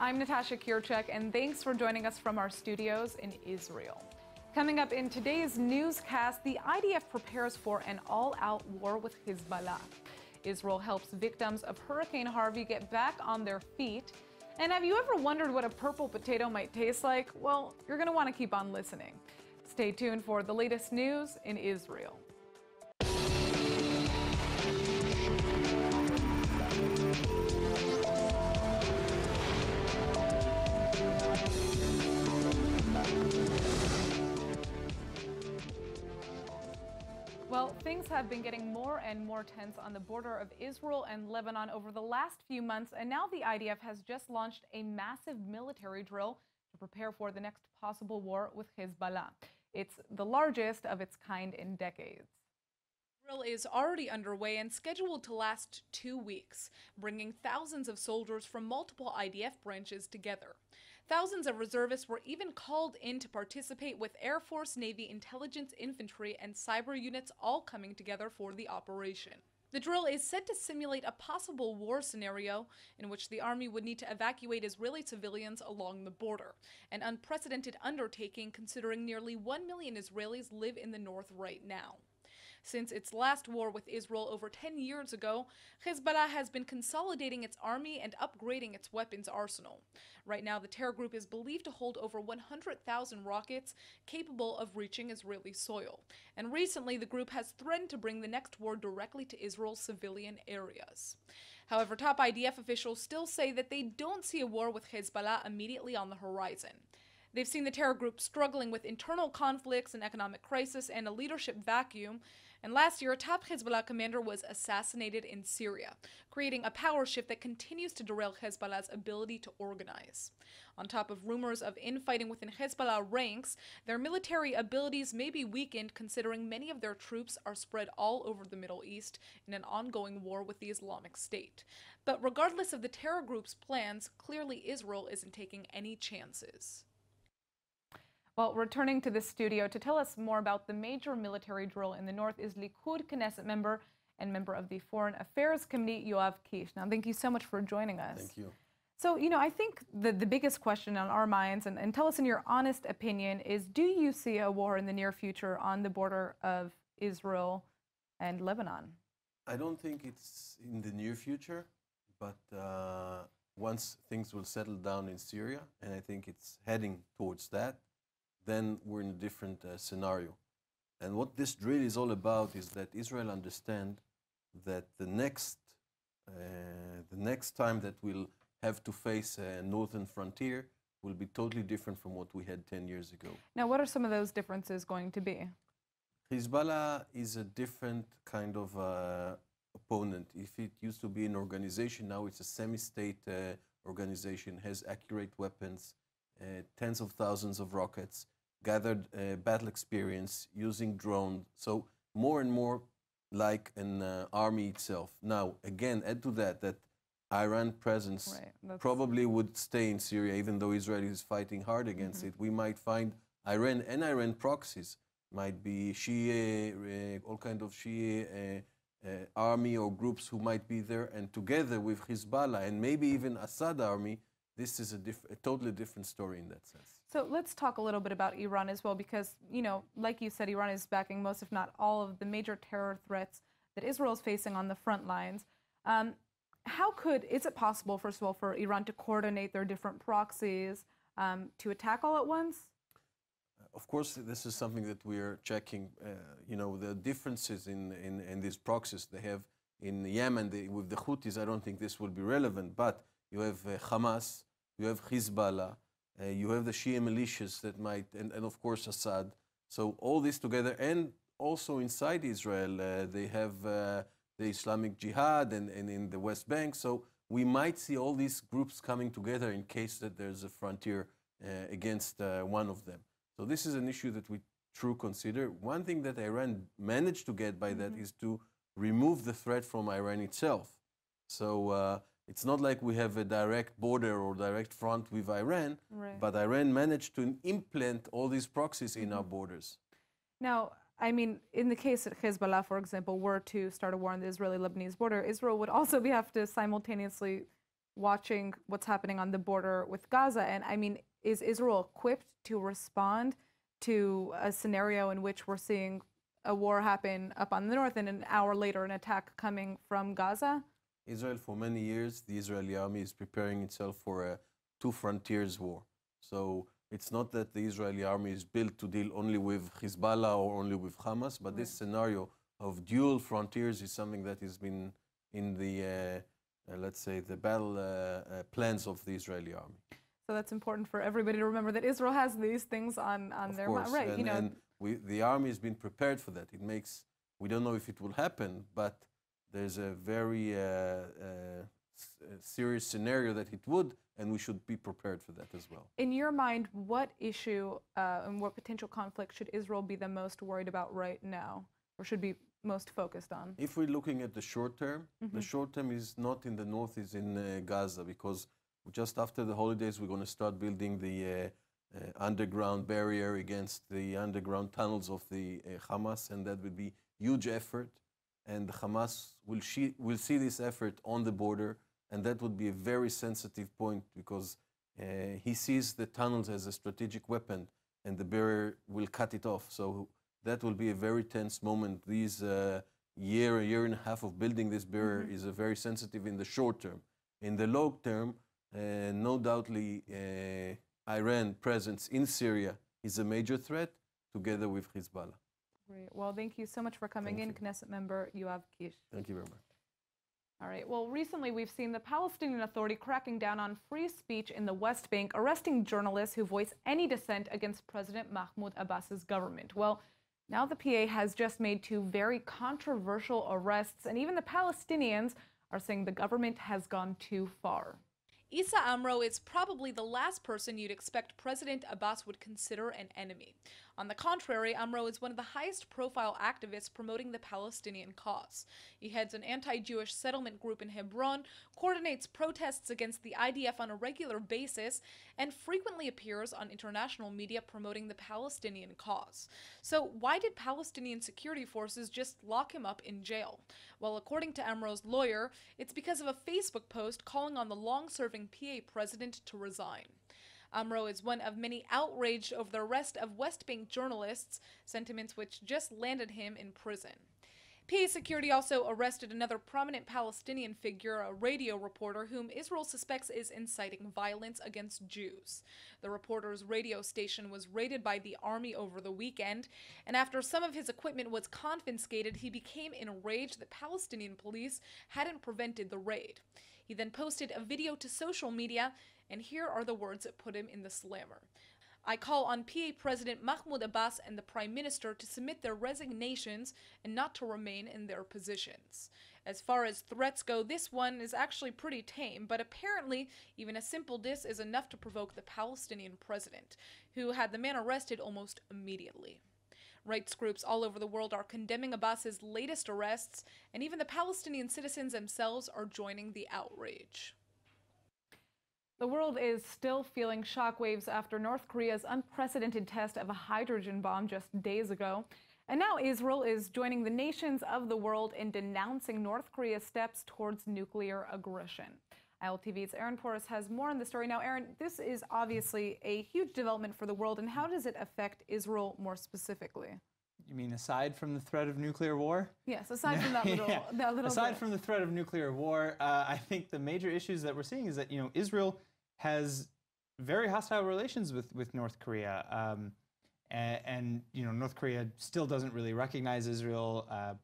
I'm Natasha Kirtchuk, and thanks for joining us from our studios in Israel. Coming up in today's newscast, the IDF prepares for an all out war with Hezbollah. Israel helps victims of Hurricane Harvey get back on their feet. And have you ever wondered what a purple potato might taste like? Well, you're going to want to keep on listening. Stay tuned for the latest news in Israel. Well, things have been getting more and more tense on the border of Israel and Lebanon over the last few months, and now the IDF has just launched a massive military drill to prepare for the next possible war with Hezbollah. It's the largest of its kind in decades drill is already underway and scheduled to last two weeks, bringing thousands of soldiers from multiple IDF branches together. Thousands of reservists were even called in to participate with Air Force, Navy, intelligence, infantry, and cyber units all coming together for the operation. The drill is said to simulate a possible war scenario in which the army would need to evacuate Israeli civilians along the border, an unprecedented undertaking considering nearly 1 million Israelis live in the north right now. Since its last war with Israel over 10 years ago, Hezbollah has been consolidating its army and upgrading its weapons arsenal. Right now, the terror group is believed to hold over 100,000 rockets capable of reaching Israeli soil. And recently, the group has threatened to bring the next war directly to Israel's civilian areas. However, top IDF officials still say that they don't see a war with Hezbollah immediately on the horizon. They've seen the terror group struggling with internal conflicts, an economic crisis, and a leadership vacuum. And last year, a top Hezbollah commander was assassinated in Syria, creating a power shift that continues to derail Hezbollah's ability to organize. On top of rumors of infighting within Hezbollah ranks, their military abilities may be weakened considering many of their troops are spread all over the Middle East in an ongoing war with the Islamic State. But regardless of the terror group's plans, clearly Israel isn't taking any chances. Well, returning to the studio to tell us more about the major military drill in the north is Likud Knesset member and member of the Foreign Affairs Committee, Yoav Kish. Now, thank you so much for joining us. Thank you. So, you know, I think the, the biggest question on our minds, and, and tell us in your honest opinion, is do you see a war in the near future on the border of Israel and Lebanon? I don't think it's in the near future, but uh, once things will settle down in Syria, and I think it's heading towards that, then we're in a different uh, scenario. And what this drill is all about is that Israel understand that the next, uh, the next time that we'll have to face a northern frontier will be totally different from what we had 10 years ago. Now, what are some of those differences going to be? Hezbollah is a different kind of uh, opponent. If it used to be an organization, now it's a semi-state uh, organization, has accurate weapons, uh, tens of thousands of rockets, gathered uh, battle experience using drones. So more and more like an uh, army itself. Now, again, add to that that Iran presence right, probably would stay in Syria, even though Israel is fighting hard against mm -hmm. it. We might find Iran and Iran proxies might be Shia, uh, all kind of Shia uh, uh, army or groups who might be there, and together with Hezbollah and maybe even Assad army, this is a, a, totally different story in that sense. So let's talk a little bit about Iran as well, because, you know, like you said, Iran is backing most, if not all, of the major terror threats that Israel is facing on the front lines. Um, how could, is it possible, first of all, for Iran to coordinate their different proxies um, to attack all at once? Of course, this is something that we are checking. Uh, you know, the differences in, in, in, these proxies they have in Yemen the, with the Houthis, I don't think this will be relevant, but you have uh, Hamas, you have Hezbollah, uh, you have the Shia militias that might, and, and of course Assad. So all this together, and also inside Israel, uh, they have uh, the Islamic Jihad and, and in the West Bank. So we might see all these groups coming together in case that there's a frontier uh, against uh, one of them. So this is an issue that we true consider. One thing that Iran managed to get by mm -hmm. that mm-hmm. to remove the threat from Iran itself. So uh, it's not like we have a direct border or direct front with Iran, right. but Iran managed to implant all these proxies in mm -hmm. our mm-hmm. borders. Now, I mean, in the case that Hezbollah, for example, were to start a war on the Israeli-Lebanese border, Israel would also be, have to simultaneously, watching what's happening on the border with Gaza. And I mean, is Israel equipped to respond to a scenario in which we're seeing a war happen up on the north and an hour later an attack coming from Gaza? Israel, for many years, the Israeli army is preparing itself for a two frontiers war. So it's not that the Israeli army is built to deal only with Hezbollah or only with Hamas, but right. this scenario of dual frontiers is something that has been in the, uh, uh, let's say, the battle uh, uh plans of the Israeli army. So that's important for everybody to remember that Israel has these things on, on of their mind. Right, and, you know. And we, the army has been prepared for that. It makes, we don't know if it will happen, but there's a very uh, uh, serious scenario that it would, and we should be prepared for that as well. In your mind, what issue uh, and what potential conflict should Israel be the most worried about right now, or should be most focused on? If we're looking at the short term, mm-hmm. the short term is not in the north, is in uh, Gaza, because just after the holidays, we're going to start building the uh, uh, underground barrier against the underground tunnels of the uh, Hamas, and that will be huge effort. And Hamas will, she- will see this effort on the border, and that would be a very sensitive point because uh, he sees the tunnels as a strategic weapon, and the barrier will cut it off. So that will be a very tense moment. These uh, year, a year and a half of building this barrier mm-hmm. is a very sensitive in the short term. In the long term, uh, no doubtly, uh, Iran presence in Syria is a major threat together with Hezbollah. Great. Well, thank you so much for coming thank in, you. Knesset member Yoav Kish. Thank you very much. All right. Well, recently we've seen the Palestinian Authority cracking down on free speech in the West Bank, arresting journalists who voice any dissent against President Mahmoud Abbas's government. Well, now the PA has just made two very controversial arrests, and even the Palestinians are saying the government has gone too far. Isa Amro is probably the last person you'd expect President Abbas would consider an enemy. On the contrary, Amro is one of the highest profile activists promoting the Palestinian cause. He heads an anti Jewish settlement group in Hebron, coordinates protests against the IDF on a regular basis, and frequently appears on international media promoting the Palestinian cause. So, why did Palestinian security forces just lock him up in jail? Well, according to Amro's lawyer, it's because of a Facebook post calling on the long serving PA president to resign. Amro is one of many outraged over the arrest of West Bank journalists, sentiments which just landed him in prison. PA Security also arrested another prominent Palestinian figure, a radio reporter, whom Israel suspects is inciting violence against Jews. The reporter's radio station was raided by the army over the weekend, and after some of his equipment was confiscated, he became enraged that Palestinian police hadn't prevented the raid. He then posted a video to social media and here are the words that put him in the slammer. I call on PA President Mahmoud Abbas and the Prime Minister to submit their resignations and not to remain in their positions. As far as threats go, this one is actually pretty tame, but apparently, even a simple diss is enough to provoke the Palestinian president, who had the man arrested almost immediately. Rights groups all over the world are condemning Abbas's latest arrests, and even the Palestinian citizens themselves are joining the outrage. The world is still feeling shockwaves after North Korea's unprecedented test of a hydrogen bomb just days ago. And now Israel is joining the nations of the world in denouncing North Korea's steps towards nuclear aggression. ILTV's Aaron Porras has more on the story. Now, Aaron, this is obviously a huge development for the world, and how does it affect Israel more specifically? You mean aside from the threat of nuclear war? Yes, aside from that little, yeah. that little Aside bit. from the threat of nuclear war, uh, I think the major issues that we're seeing is that you know Israel has very hostile relations with, with North Korea. Um, and, and, you know, North Korea still doesn't really recognize Israel. Uh,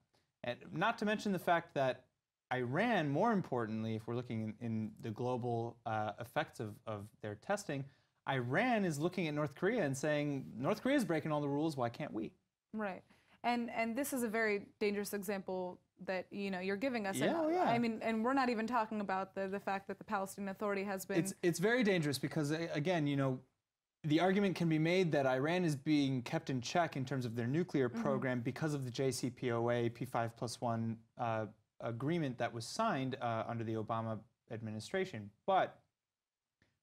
and not to mention the fact that Iran, more importantly, if we're looking in, in the global uh, effects of, of their testing, Iran is looking at North Korea and saying, North Korea is breaking all the rules, why can't we? Right. And, and this is a very dangerous example that you know you're giving us. Yeah, and, yeah. I mean, and we're not even talking about the the fact that the Palestinian Authority has been. It's it's very dangerous because again, you know, the argument can be made that Iran is being kept in check in terms of their nuclear mm-hmm. program mm-hmm. because of the JCPOA P5 plus one uh, agreement that was signed uh, under the Obama administration, but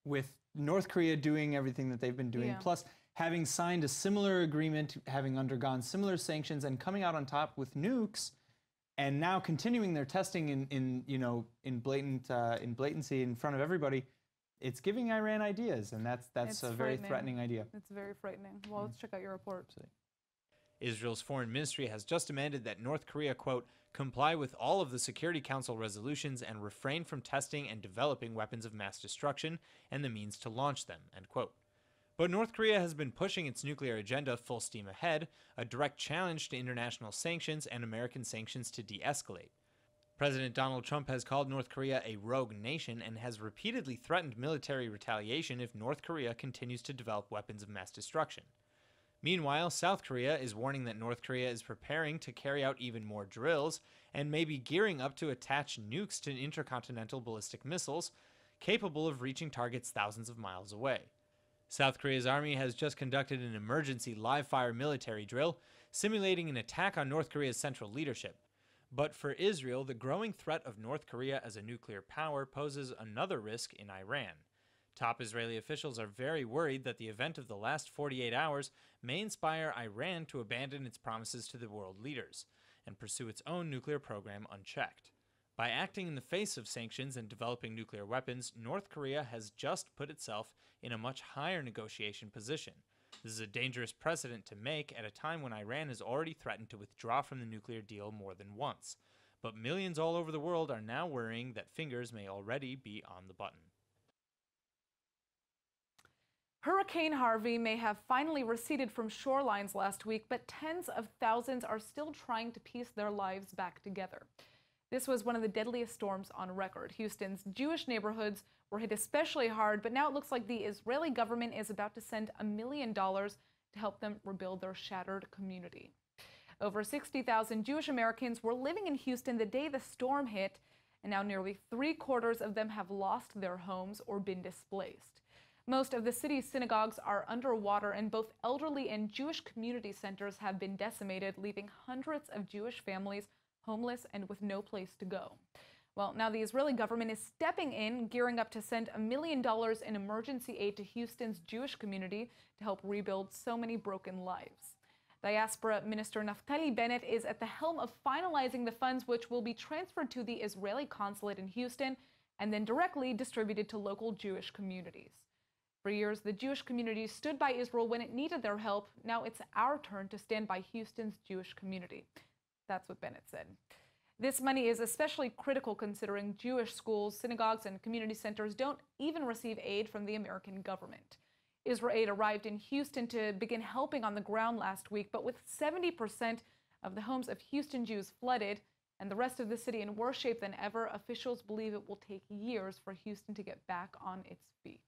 with North Korea doing everything that they've been doing, yeah. plus having signed a similar agreement, having undergone similar sanctions, and coming out on top with nukes and now continuing their testing in, in you know in blatant uh, in blatancy in front of everybody, it's giving Iran ideas, and that's that's It's a very threatening idea. It's very frightening. Well, let's check out your report. Israel's foreign ministry has just demanded that North Korea, quote, comply with all of the Security Council resolutions and refrain from testing and developing weapons of mass destruction and the means to launch them, end quote. But North Korea has been pushing its nuclear agenda full steam ahead, a direct challenge to international sanctions and American sanctions to de escalate. President Donald Trump has called North Korea a rogue nation and has repeatedly threatened military retaliation if North Korea continues to develop weapons of mass destruction. Meanwhile, South Korea is warning that North Korea is preparing to carry out even more drills and may be gearing up to attach nukes to intercontinental ballistic missiles capable of reaching targets thousands of miles away. South Korea's army has just conducted an emergency live fire military drill, simulating an attack on North Korea's central leadership. But for Israel, the growing threat of North Korea as a nuclear power poses another risk in Iran. Top Israeli officials are very worried that the event of the last 48 hours may inspire Iran to abandon its promises to the world leaders and pursue its own nuclear program unchecked. By acting in the face of sanctions and developing nuclear weapons, North Korea has just put itself in a much higher negotiation position. This is a dangerous precedent to make at a time when Iran has already threatened to withdraw from the nuclear deal more than once. But millions all over the world are now worrying that fingers may already be on the button. Hurricane Harvey may have finally receded from shorelines last week, but tens of thousands are still trying to piece their lives back together. This was one of the deadliest storms on record. Houston's Jewish neighborhoods were hit especially hard, but now it looks like the Israeli government is about to send a million dollars to help them rebuild their shattered community. Over 60,000 Jewish Americans were living in Houston the day the storm hit, and now nearly three quarters of them have lost their homes or been displaced. Most of the city's synagogues are underwater, and both elderly and Jewish community centers have been decimated, leaving hundreds of Jewish families homeless and with no place to go. Well, now the Israeli government is stepping in, gearing up to send a million dollars in emergency aid to Houston's Jewish community to help rebuild so many broken lives. Diaspora Minister Naftali Bennett is at the helm of finalizing the funds, which will be transferred to the Israeli consulate in Houston and then directly distributed to local Jewish communities. For years, the Jewish community stood by Israel when it needed their help. Now it's our turn to stand by Houston's Jewish community. That's what Bennett said. This money is especially critical considering Jewish schools, synagogues, and community centers don't even receive aid from the American government. IsraAID arrived in Houston to begin helping on the ground last week, but with 70% of the homes of Houston Jews flooded and the rest of the city in worse shape than ever, officials believe it will take years for Houston to get back on its feet.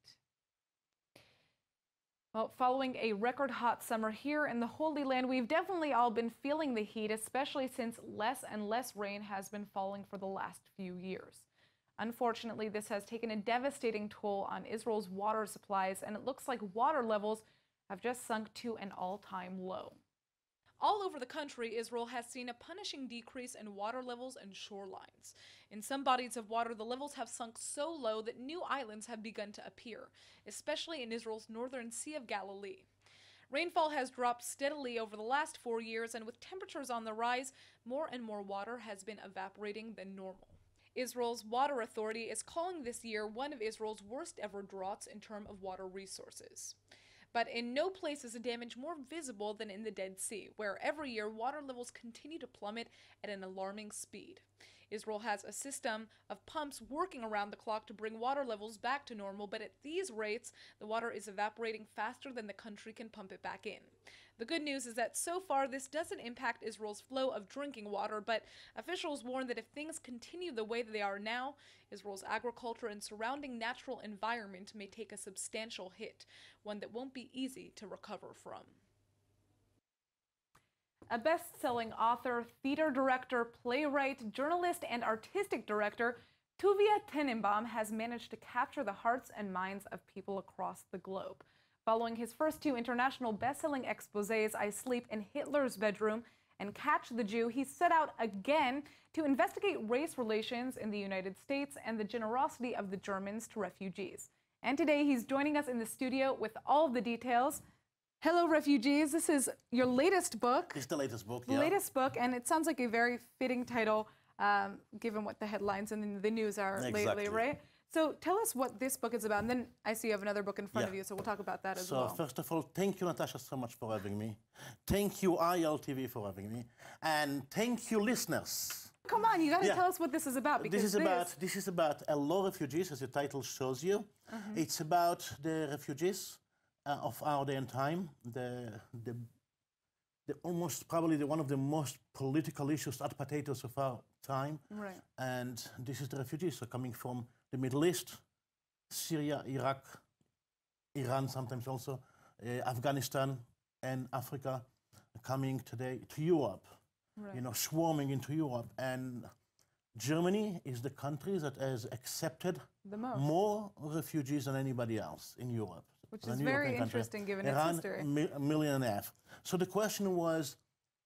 Well, following a record hot summer here in the Holy Land, we've definitely all been feeling the heat, especially since less and less rain has been falling for the last few years. Unfortunately, this has taken a devastating toll on Israel's water supplies, and it looks like water levels have just sunk to an all time low. All over the country, Israel has seen a punishing decrease in water levels and shorelines. In some bodies of water, the levels have sunk so low that new islands have begun to appear, especially in Israel's northern Sea of Galilee. Rainfall has dropped steadily over the last four years, and with temperatures on the rise, more and more water has been evaporating than normal. Israel's water authority is calling this year one of Israel's worst ever droughts in terms of water resources. But in no place is the damage more visible than in the Dead Sea, where every year water levels continue to plummet at an alarming speed. Israel has a system of pumps working around the clock to bring water levels back to normal, but at these rates, the water is evaporating faster than the country can pump it back in. The good news is that so far this doesn't impact Israel's flow of drinking water, but officials warn that if things continue the way that they are now, Israel's agriculture and surrounding natural environment may take a substantial hit, one that won't be easy to recover from. A best selling author, theater director, playwright, journalist, and artistic director, Tuvia Tenenbom has managed to capture the hearts and minds of people across the globe. Following his first two international best-selling exposés, I Sleep in Hitler's Bedroom and Catch the Jew, he set out again to investigate race relations in the United States and the generosity of the Germans to refugees. And today he's joining us in the studio with all of the details. Hello, refugees. This is your latest book. It's the latest book. The yeah. latest book, and it sounds like a very fitting title, um, given what the headlines and the news are Exactly. lately, right? So tell us what this book is about, and then I see you have another book in front of you, so we'll talk about that as well. So first of all, thank you, Natasha, so much for having me. Thank you, ILTV, for having me, and thank you, listeners. Come on, you got to Yeah. tell us what this is about because This is about this is about hello refugees, as the title shows you. Mm-hmm. It's about the refugees uh, of our day and time. The the the almost probably the one of the most political issues, at potatoes of our time. Right. And this is the refugees so coming from the Middle East, Syria, Iraq, Iran, sometimes also, uh, Afghanistan, and Africa, coming today to Europe. You know, swarming into Europe, and Germany is the country that has accepted The most. more refugees than anybody else in Europe. Which is European very country. interesting given its Iran, history. mi- a million and a half. So the question was,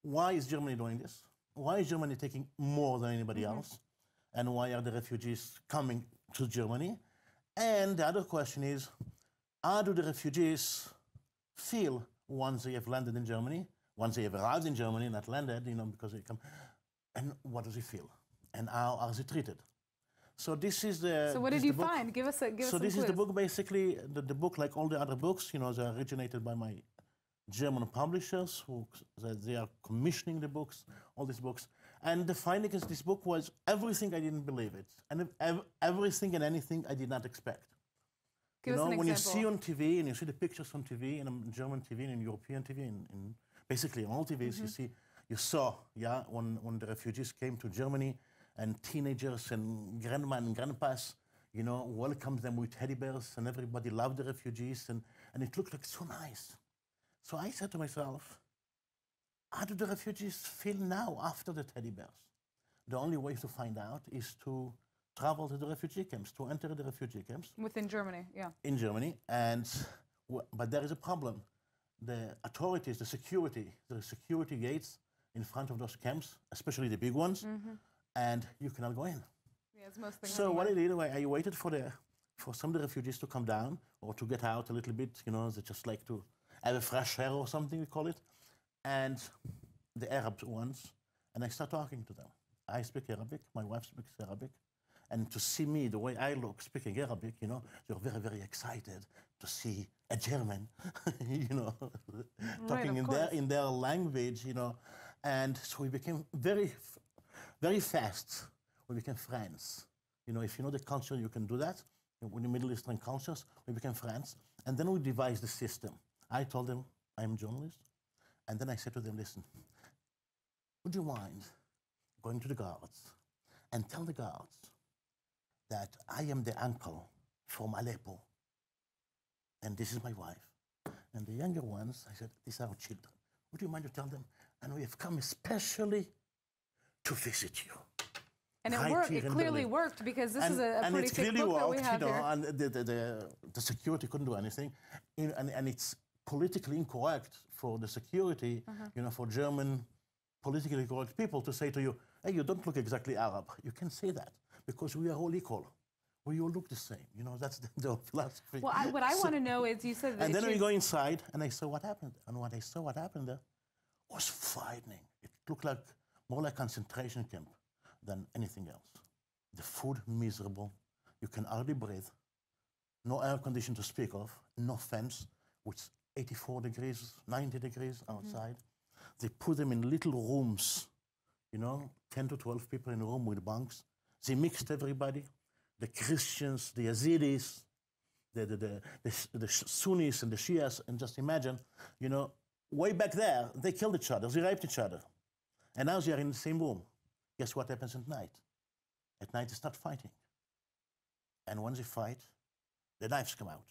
why is Germany doing this? Why is Germany taking more than anybody Mm-hmm. else? And why are the refugees coming to Germany? And the other question is, how do the refugees feel once they have landed in Germany, once they have arrived in Germany, not landed, you know, because they come, and what does he feel? And how are they treated? So this is the. So what did you book. find? Give us a give So some this is the book basically the, the book like all the other books you know they originated by my German publishers who they are commissioning the books all these books and the finding is this book was everything I didn't believe it and ev- ev- everything and anything I did not expect. Give you know when you see on TV and you see the pictures on TV and um, German TV and in European TV and in basically on all TVs Mm-hmm. you see you saw yeah when when the refugees came to Germany and teenagers and grandma and grandpas you know welcomed them with teddy bears and everybody loved the refugees and and it looked like so nice. So I said to myself how do the refugees feel now after the teddy bears the only way to find out is to travel to the refugee camps to enter the refugee camps Within Germany, yeah. in Germany, and but there is a problem. The authorities, the security, are security gates in front of those camps, especially the big ones, mm-hmm. and you cannot go in. Yeah, it's most. So what I did, I I waited for the for some of the refugees to come down or to get out a little bit. You know, they just like to have a fresh air or something we call it, and the Arab ones, and I start talking to them. I speak Arabic. My wife speaks Arabic. And to see me the way I look speaking Arabic, you know, they're very, very excited to see a German, you know, talking of in their in their language, you know. And so we became very, very fast. We became friends. You know, if you know the culture, you can do that. With the Middle Eastern cultures, we became friends. And then we devised the system. I told them I'm a journalist. And then I said to them, listen, would you mind going to the guards and tell the guards that I am the uncle from Aleppo and this is my wife. And the younger ones, I said, these are our children. Would you mind to tell them? And we have come especially to visit you. And it worked. It clearly worked because this and, is a, a and pretty it thick really book that we worked, have you know, here. and the, the, the, the security couldn't do anything. And, and it's politically incorrect for the security, Uh-huh. you know, for German politically correct people to say to you, hey, you don't look exactly Arab. You can say that because we are all equal. We all look the same. You know, that's the, the philosophy. Well, I, what I So- want to know is you said that and then we go inside, and I saw what happened. And what I saw what happened there was frightening. It looked like more like concentration camp than anything else. The food miserable. You can hardly breathe. No air condition to speak of. No fence, with 84 degrees, 90 degrees hmm. outside. They put them in little rooms. You know, 10 to 12 people in a room with bunks. They mixed everybody. The Christians, the Yazidis, the, the, the, the, the Sunnis and the Shias, and just imagine, you know, way back there, they killed each other, they raped each other. And now they are in the same room. Guess what happens at night? At night, they start fighting. And when they fight, the knives come out.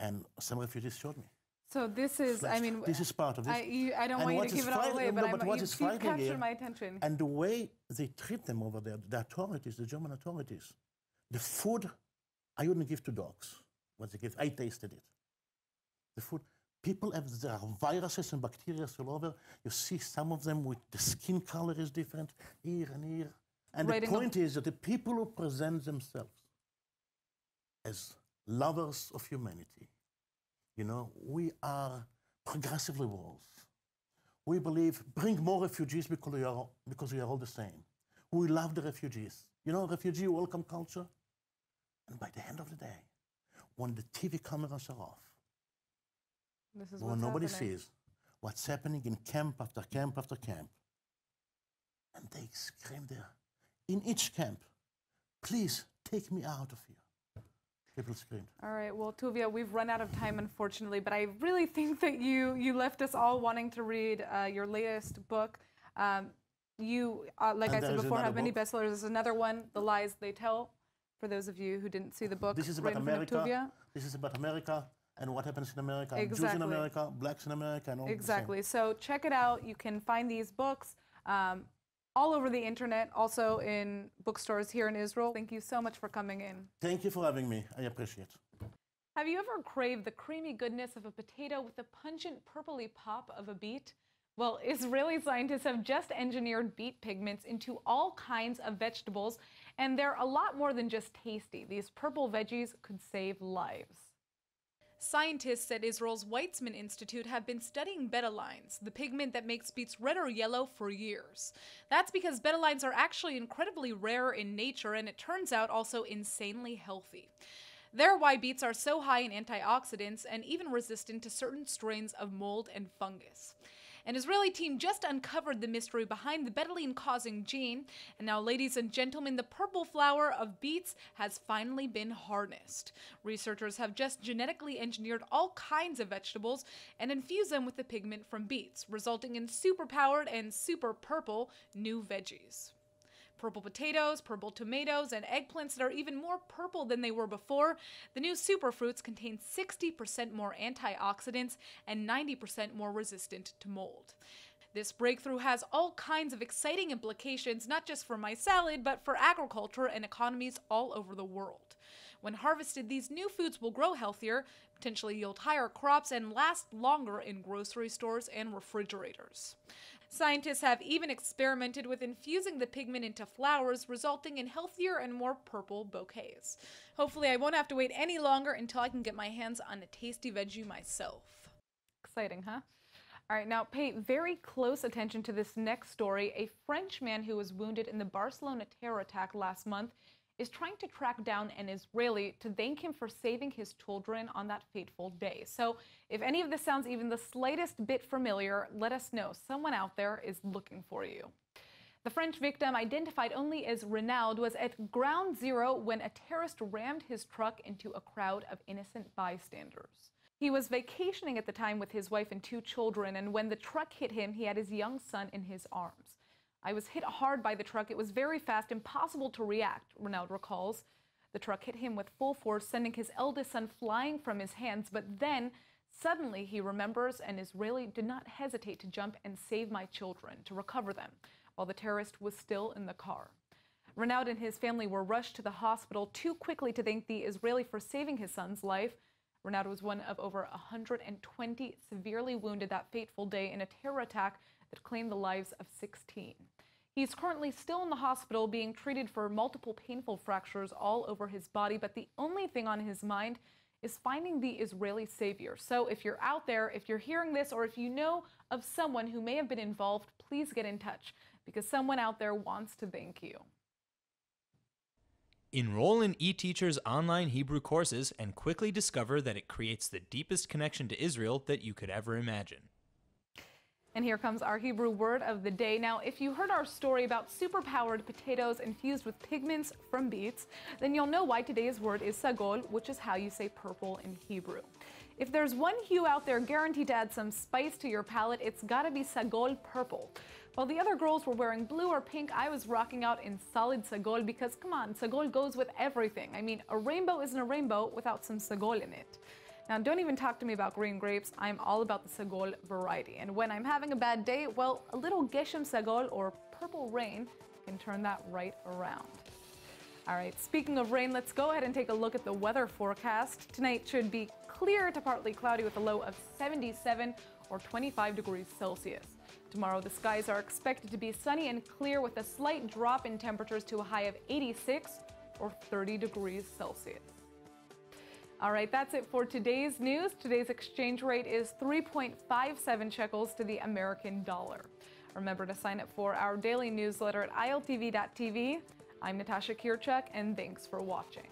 And some refugees showed me. So this is, I mean, this is part of this. I, you, I don't And want you to give it all away, but, no, but what you, is you've captured my attention. And the way they treat them over there, the authorities, the German authorities, the food I wouldn't give to dogs. What they give, I tasted it. The food, people have there are viruses and bacteria all over. You see some of them with the skin color is different here and here. And Right the in the- point is that the people who present themselves as lovers of humanity, You know, we are progressive liberals. We believe bring more refugees because we are, because we are all the same. We love the refugees. You know, refugee welcome culture. And by the end of the day, when the TV cameras are off, This is when nobody happening. sees what's happening in camp after camp after camp, and they scream there, in each camp, please take me out of here. People. All right. Well, Tuvia, we've run out of time, unfortunately, but I really think that you you left us all wanting to read uh, your latest book. Um, you, uh, like And I said before, have many book. bestsellers. There's another one, The Lies They Tell. For those of you who didn't see the book, This is about right in front of America. Tuvia. This is about America and what happens in America, Jews in America, blacks in America, and all. Exactly. So check it out. You can find these books um, all over the internet, also in bookstores here in Israel. Thank you so much for coming in. Thank you for having me. I appreciate it. Have you ever craved the creamy goodness of a potato with the pungent purpley pop of a beet? Well, Israeli scientists have just engineered beet pigments into all kinds of vegetables, and they're a lot more than just tasty. These purple veggies could save lives. Scientists at Israel's Weizmann Institute have been studying betalains, the pigment that makes beets red or yellow, for years. That's because betalains are actually incredibly rare in nature and it turns out also insanely healthy. They're why beets are so high in antioxidants and even resistant to certain strains of mold and fungus. An Israeli team just uncovered the mystery behind the betalain causing gene, and now, ladies and gentlemen, the purple flower of beets has finally been harnessed. Researchers have just genetically engineered all kinds of vegetables and infused them with the pigment from beets, resulting in superpowered and super purple new veggies. Purple potatoes, purple tomatoes, and eggplants that are even more purple than they were before, the new superfruits contain 60% more antioxidants and 90% more resistant to mold. This breakthrough has all kinds of exciting implications, not just for my salad, but for agriculture and economies all over the world. When harvested, these new foods will grow healthier, potentially yield higher crops, and last longer in grocery stores and refrigerators. Scientists have even experimented with infusing the pigment into flowers, resulting in healthier and more purple bouquets. Hopefully, I won't have to wait any longer until I can get my hands on a tasty veggie myself. Exciting, huh? All right, now pay very close attention to this next story. A French man who was wounded in the Barcelona terror attack last month is trying to track down an Israeli to thank him for saving his children on that fateful day. So, if any of this sounds even the slightest bit familiar, let us know. Someone out there is looking for you. The French victim, identified only as Renaud, was at ground zero when a terrorist rammed his truck into a crowd of innocent bystanders. He was vacationing at the time with his wife and two children, and when the truck hit him, he had his young son in his arms. I was hit hard by the truck. It was very fast, impossible to react, Renaud recalls. The truck hit him with full force, sending his eldest son flying from his hands. But then, suddenly, he remembers an Israeli did not hesitate to jump and save my children, to recover them, while the terrorist was still in the car. Renaud and his family were rushed to the hospital too quickly to thank the Israeli for saving his son's life. Renaud was one of over 120 severely wounded that fateful day in a terror attack that claimed the lives of 16. He's currently still in the hospital being treated for multiple painful fractures all over his body, but the only thing on his mind is finding the Israeli savior. So if you're out there, if you're hearing this, or if you know of someone who may have been involved, please get in touch because someone out there wants to thank you. Enroll in eTeacher's online Hebrew courses and quickly discover that it creates the deepest connection to Israel that you could ever imagine. And here comes our Hebrew word of the day. Now, if you heard our story about superpowered potatoes infused with pigments from beets, then you'll know why today's word is sagol, which is how you say purple in Hebrew. If there's one hue out there guaranteed to add some spice to your palate, it's gotta be sagol purple. While the other girls were wearing blue or pink, I was rocking out in solid sagol because, come on, sagol goes with everything. I mean, a rainbow isn't a rainbow without some sagol in it. Now, don't even talk to me about green grapes. I'm all about the sagol variety. And when I'm having a bad day, well, a little geshem sagol or purple rain can turn that right around. All right, speaking of rain, let's go ahead and take a look at the weather forecast. Tonight should be clear to partly cloudy with a low of 77 or 25 degrees Celsius. Tomorrow, the skies are expected to be sunny and clear with a slight drop in temperatures to a high of 86 or 30 degrees Celsius. All right, that's it for today's news. Today's exchange rate is 3.57 shekels to the American dollar. Remember to sign up for our daily newsletter at iltv.tv. I'm Natasha Kirtchuk, and thanks for watching.